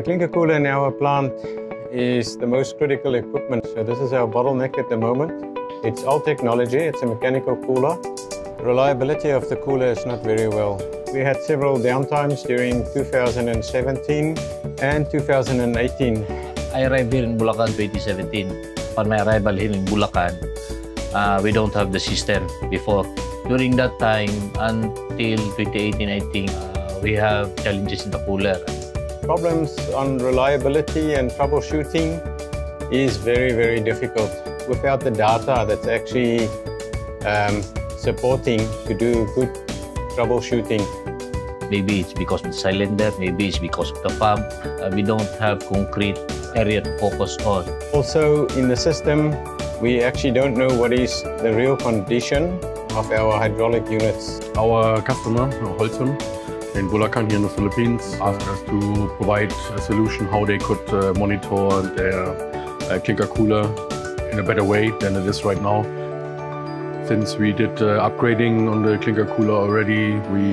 The clinker cooler in our plant is the most critical equipment. So this is our bottleneck at the moment. It's old technology, it's a mechanical cooler. Reliability of the cooler is not very well. We had several downtimes during 2017 and 2018. I arrived here in Bulacan 2017. Upon my arrival here in Bulacan, uh, we don't have the system before. During that time, until 2018, I think, uh, we have challenges in the cooler. Problems on reliability and troubleshooting is very, very difficult. Without the data that's actually um, supporting to do good troubleshooting. Maybe it's because of the cylinder, maybe it's because of the pump. Uh, we don't have concrete area to focus on. Also in the system, we actually don't know what is the real condition of our hydraulic units. Our customer, Holcim, in Bulacan here in the Philippines, asked us to provide a solution how they could uh, monitor their uh, clinker cooler in a better way than it is right now. Since we did uh, upgrading on the clinker cooler already, we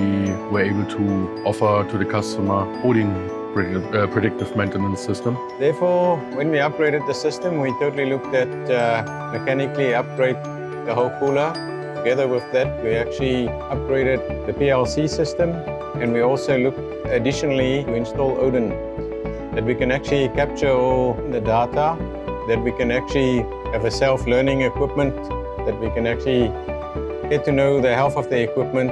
were able to offer to the customer coding uh, predictive maintenance system. Therefore, when we upgraded the system, we totally looked at uh, mechanically upgrade the whole cooler. Together with that, we actually upgraded the PLC system and we also look additionally to install ODiN that we can actually capture all the data, that we can actually have a self-learning equipment, that we can actually get to know the health of the equipment,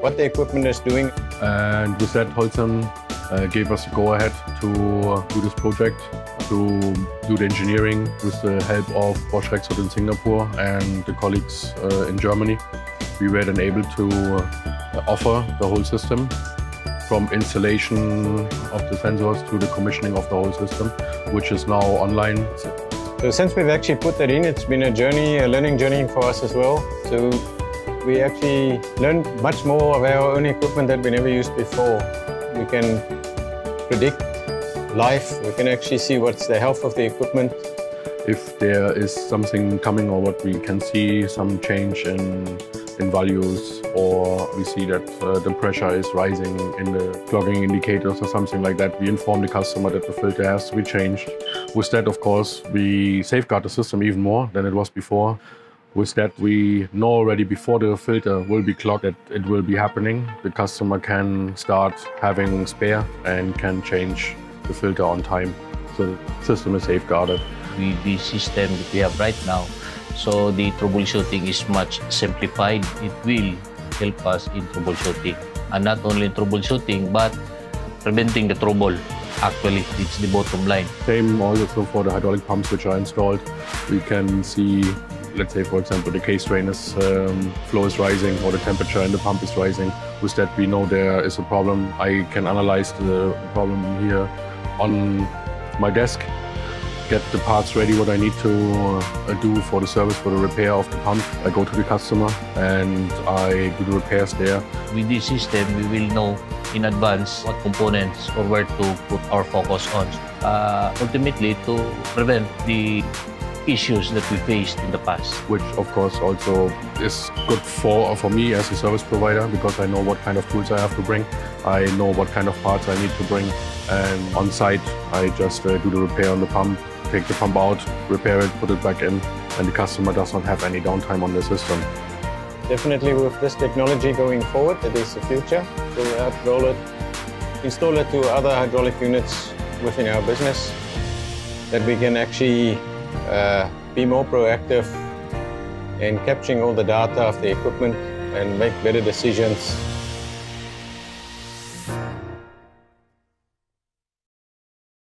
what the equipment is doing. And with that, Holcim uh, gave us a go-ahead to uh, do this project, to do the engineering with the help of Bosch Rexroth in Singapore and the colleagues uh, in Germany. We were then able to uh, Uh, offer the whole system from installation of the sensors to the commissioning of the whole system, which is now online. So since we've actually put that in, it's been a journey, a learning journey for us as well. So we actually learned much more of our own equipment that we never used before. We can predict life, we can actually see what's the health of the equipment. If there is something coming or what we can see some change in in values or we see that uh, the pressure is rising in the clogging indicators or something like that, we inform the customer that the filter has to be changed. With that, of course, we safeguard the system even more than it was before. With that, we know already before the filter will be clogged that it will be happening. The customer can start having spare and can change the filter on time. So the system is safeguarded. With the system that we have right now, so the troubleshooting is much simplified. It will help us in troubleshooting. And not only troubleshooting, but preventing the trouble. Actually, it's the bottom line. Same also for the hydraulic pumps which are installed. We can see, let's say, for example, the case drainage um, flow is rising or the temperature in the pump is rising. With that, we know there is a problem. I can analyze the problem here on my desk get the parts ready, what I need to uh, do for the service, for the repair of the pump. I go to the customer and I do the repairs there. With this system, we will know in advance what components or where to put our focus on. Uh, ultimately, to prevent the issues that we faced in the past. Which, of course, also is good for, for me as a service provider because I know what kind of tools I have to bring. I know what kind of parts I need to bring. And on site, I just uh, do the repair on the pump, take the pump out, repair it, put it back in, and the customer does not have any downtime on the system. Definitely with this technology going forward, it is the future. We'll roll it, install it to other hydraulic units within our business that we can actually uh, be more proactive in capturing all the data of the equipment and make better decisions